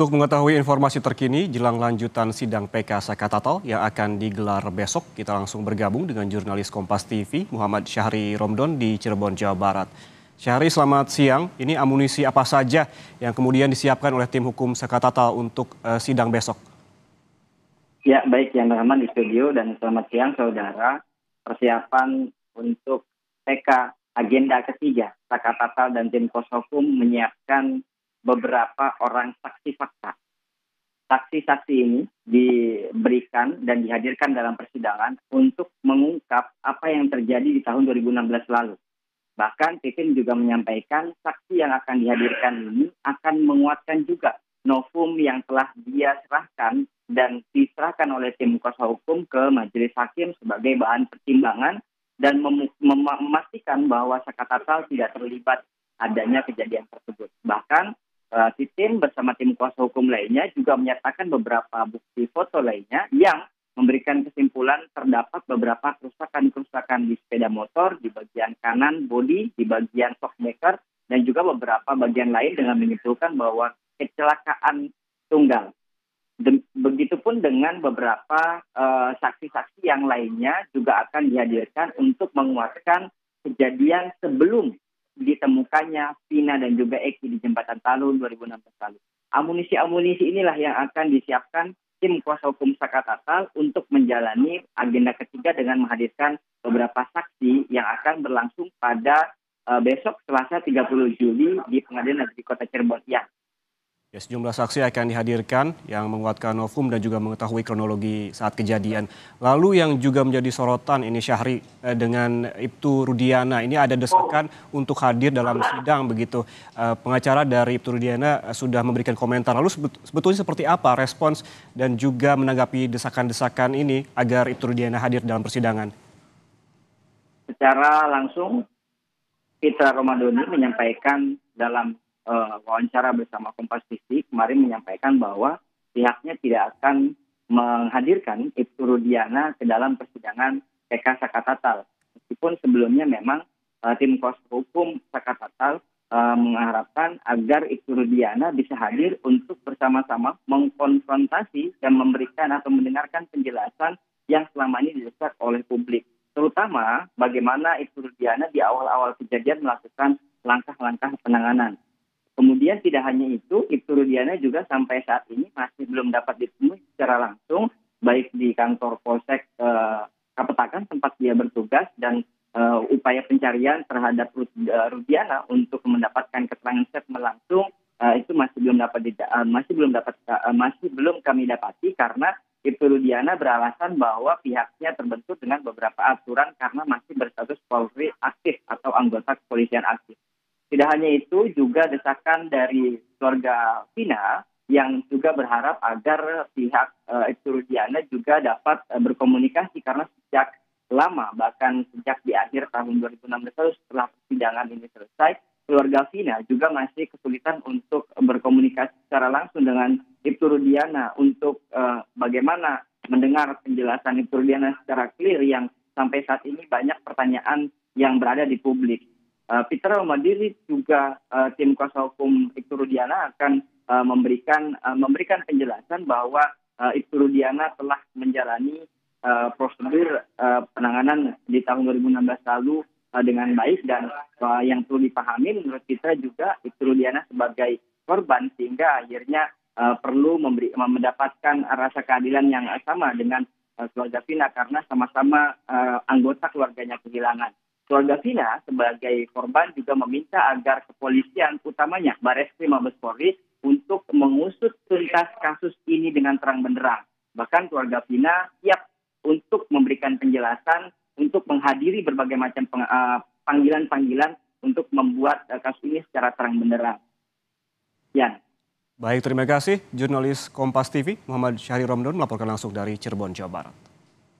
Untuk mengetahui informasi terkini jelang lanjutan sidang PK Sakatatal yang akan digelar besok, kita langsung bergabung dengan jurnalis Kompas TV Muhammad Syahri Romdon di Cirebon, Jawa Barat. Syahri, selamat siang. Ini amunisi apa saja yang kemudian disiapkan oleh tim hukum Sakatatal untuk uh, sidang besok? Ya, baik yang Rahman di studio dan selamat siang saudara. Persiapan untuk PK agenda ketiga Sakatatal dan tim kos hukum menyiapkan beberapa orang saksi fakta. Saksi-saksi ini diberikan dan dihadirkan dalam persidangan untuk mengungkap apa yang terjadi di tahun 2016 lalu. Bahkan Titin juga menyampaikan saksi yang akan dihadirkan ini akan menguatkan juga novum yang telah dia serahkan dan diserahkan oleh tim kuasa hukum ke majelis hakim sebagai bahan pertimbangan dan mem mem memastikan bahwa Sakatatal tidak terlibat adanya kejadian tersebut. Bahkan si tim bersama tim kuasa hukum lainnya juga menyatakan beberapa bukti foto lainnya yang memberikan kesimpulan terdapat beberapa kerusakan-kerusakan di sepeda motor di bagian kanan bodi, di bagian shockmaker, dan juga beberapa bagian lain dengan menyimpulkan bahwa kecelakaan tunggal. Begitupun dengan beberapa eh, saksi-saksi uh, yang lainnya juga akan dihadirkan untuk menguatkan kejadian sebelum ditemukannya Vina dan juga Eki di jembatan Talun 2016 lalu. Amunisi-amunisi inilah yang akan disiapkan tim kuasa hukum Sakatatal untuk menjalani agenda ketiga dengan menghadirkan beberapa saksi yang akan berlangsung pada uh, besok Selasa 30 Juli di Pengadilan Negeri Kota Cirebon. Ya, sejumlah saksi akan dihadirkan yang menguatkan novum dan juga mengetahui kronologi saat kejadian. Lalu yang juga menjadi sorotan ini Syahri eh, dengan Ibtu Rudiana. Ini ada desakan untuk hadir dalam sidang begitu. Eh, pengacara dari Ibtu Rudiana eh, sudah memberikan komentar. Lalu sebetulnya seperti apa respons dan juga menanggapi desakan-desakan ini agar Ibtu Rudiana hadir dalam persidangan? Secara langsung, Fitra Romadoni menyampaikan dalam uh, wawancara bersama Kompas TV kemarin menyampaikan bahwa pihaknya tidak akan menghadirkan Ibtu Rudiana ke dalam persidangan PK Sakatatal. Meskipun sebelumnya memang uh, tim kuasa hukum Sakatatal uh, mengharapkan agar Ibtu Rudiana bisa hadir untuk bersama-sama mengkonfrontasi dan memberikan atau mendengarkan penjelasan yang selama ini didesak oleh publik. Terutama bagaimana Ibtu Rudiana di awal-awal kejadian melakukan langkah-langkah penanganan. Kemudian tidak hanya itu, Ibtu Rudiana juga sampai saat ini masih belum dapat ditemui secara langsung, baik di kantor Polsek uh, Kapetakan tempat dia bertugas dan uh, upaya pencarian terhadap eh, Rudiana untuk mendapatkan keterangan statement langsung uh, itu masih belum dapat uh, masih belum dapat uh, masih belum kami dapati karena Ibtu Rudiana beralasan bahwa pihaknya terbentuk dengan beberapa aturan karena masih berstatus Polri aktif atau anggota kepolisian aktif. Tidak hanya itu, juga desakan dari keluarga Vina yang juga berharap agar pihak uh, juga dapat uh, berkomunikasi karena sejak lama bahkan sejak di akhir tahun 2016 setelah persidangan ini selesai keluarga Vina juga masih kesulitan untuk berkomunikasi secara langsung dengan Ibtu Rudiana untuk uh, bagaimana mendengar penjelasan Ibtu Rudiana secara clear yang sampai saat ini banyak pertanyaan yang berada di publik. Uh, Peter Romadiri juga uh, tim kuasa hukum Ibtu Rudiana akan uh, memberikan uh, memberikan penjelasan bahwa uh, Ibtu Rudiana telah menjalani uh, prosedur uh, penanganan di tahun 2016 lalu uh, dengan baik dan uh, yang perlu dipahami menurut kita juga Ibtu Rudiana sebagai korban sehingga akhirnya uh, perlu memberi, mendapatkan rasa keadilan yang sama dengan uh, keluarga Vina karena sama-sama uh, anggota keluarganya kehilangan. Keluarga Vina sebagai korban juga meminta agar kepolisian utamanya Baris Krim Mabes Polri untuk mengusut tuntas kasus ini dengan terang benderang. Bahkan keluarga Vina siap untuk memberikan penjelasan untuk menghadiri berbagai macam eh, panggilan-panggilan untuk membuat uh, kasus ini secara terang benderang. Yan. Baik, terima kasih jurnalis Kompas TV Muhammad Syahri Romdon melaporkan langsung dari Cirebon, Jawa Barat.